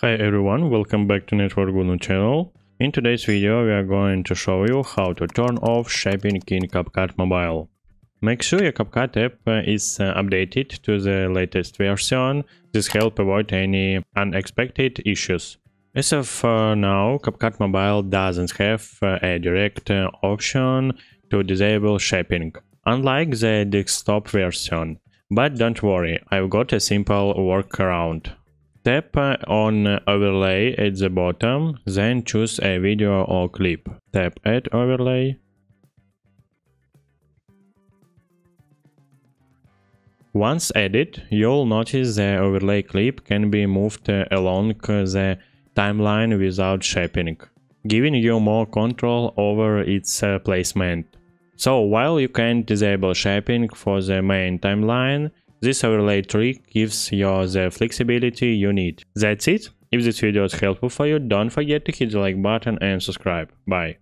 Hi everyone, welcome back to Network Guru channel. In today's video we are going to show you how to turn off snapping in CapCut Mobile. Make sure your CapCut app is uh, updated to the latest version, this helps avoid any unexpected issues. As of uh, now, CapCut Mobile doesn't have uh, a direct option to disable snapping, unlike the desktop version. But don't worry, I've got a simple workaround. Tap on overlay at the bottom, then choose a video or clip. Tap add overlay. Once added, you'll notice the overlay clip can be moved along the timeline without snapping, giving you more control over its uh, placement. So while you can disable snapping for the main timeline, this overlay trick gives you the flexibility you need. That's it. If this video was helpful for you, don't forget to hit the like button and subscribe. Bye.